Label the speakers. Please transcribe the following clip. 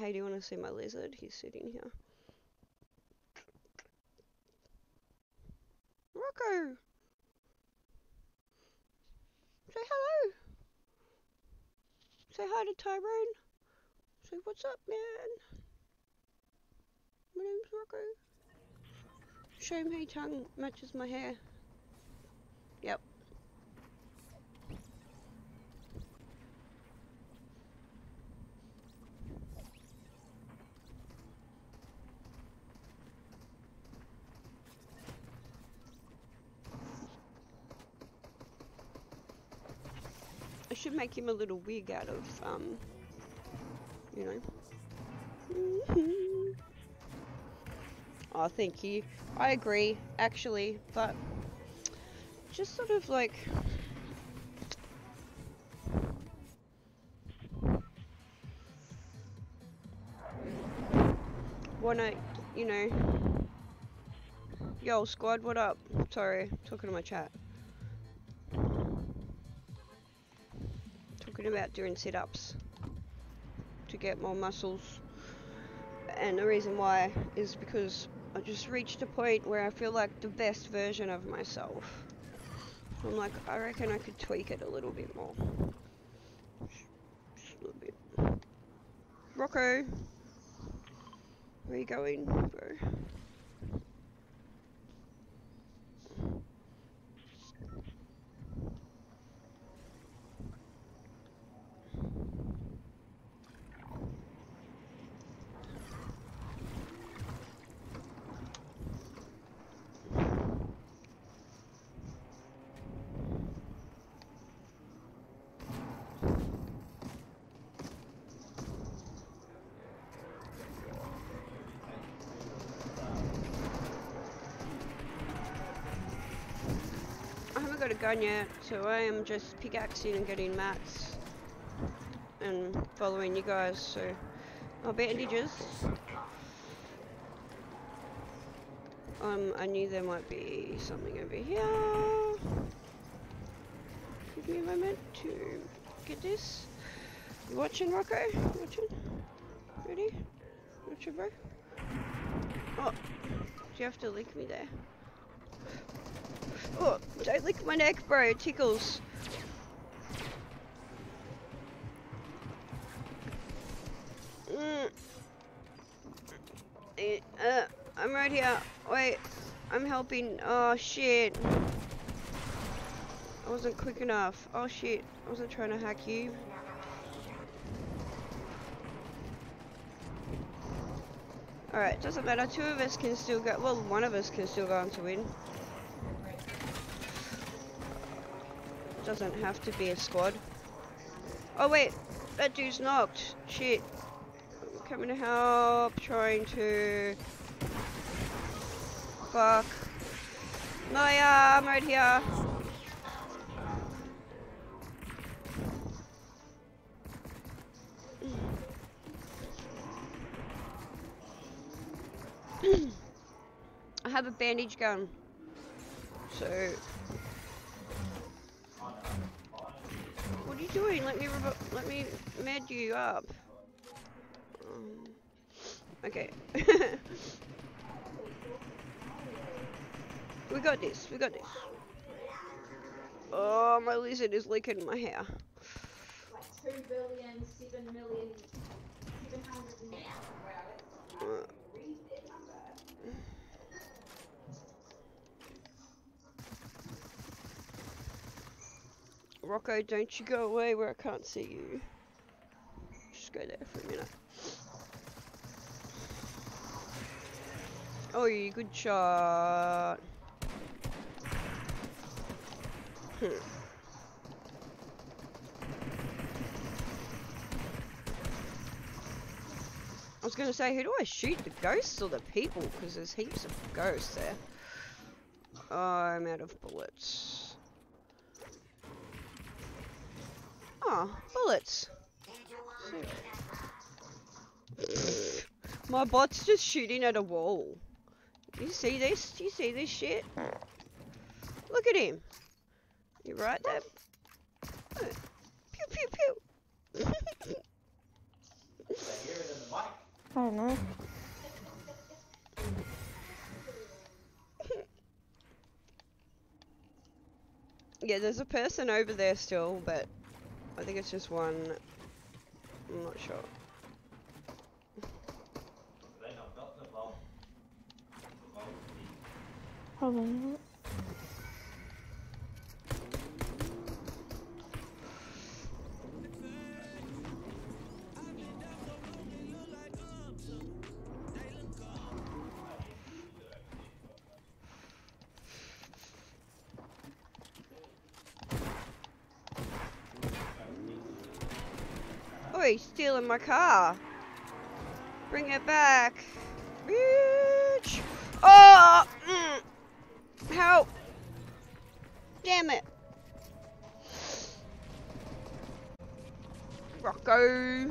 Speaker 1: Hey, do you want to see my lizard? He's sitting here. Rocco! Say hello! Say hi to Tyrone. Say what's up, man? My name's Rocco. Shame hey tongue matches my hair. Should make him a little wig out of, um, you know. oh, thank you. I agree, actually, but just sort of like. Wanna, you know. Yo, squad, what up? Sorry, talking to my chat. Talking about doing sit ups to get more muscles. And the reason why is because I just reached a point where I feel like the best version of myself. I'm like, I reckon I could tweak it a little bit more. Just a little bit. Rocco! Where are you going, bro? Gun yet, so I am just pickaxing and getting mats and following you guys, so I'll bandages. Um, I knew there might be something over here. Give me a moment to get this. You watching, Rocco? Watching? Ready? Watching, bro? Oh, do you have to lick me there? Oh, don't lick my neck, bro. It tickles. Mm. Eh, Uh, I'm right here. Wait, I'm helping. Oh, shit. I wasn't quick enough. Oh, shit. I wasn't trying to hack you. Alright, doesn't matter. Two of us can still go. Well, one of us can still go on to win. Doesn't have to be a squad. Oh wait, that dude's knocked. Shit. I'm coming to help, trying to... Fuck. Maya, I'm right here. I have a bandage gun. So are you doing? Let me let me med you up. Um, okay. we got this. We got this. Oh, my lizard is licking my hair.
Speaker 2: like.
Speaker 1: Uh, Rocco, don't you go away where I can't see you. Just go there for a minute. Oh, you good shot. Hmm. I was gonna say, who do I shoot? The ghosts or the people? Because there's heaps of ghosts there. Oh, I'm out of bullets. Oh, bullets. My bot's just shooting at a wall. You see this? Do you see this shit? Look at him. You right there? Pew pew pew.
Speaker 3: I hear it in the mic. I don't know.
Speaker 1: Yeah, there's a person over there still, but I think it's just one. I'm not sure.
Speaker 3: Probably not.
Speaker 1: He's stealing my car. Bring it back. Bitch. Oh! Mm. Help. Damn it. Rocco.